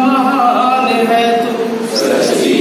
महान है तू। सृष्टि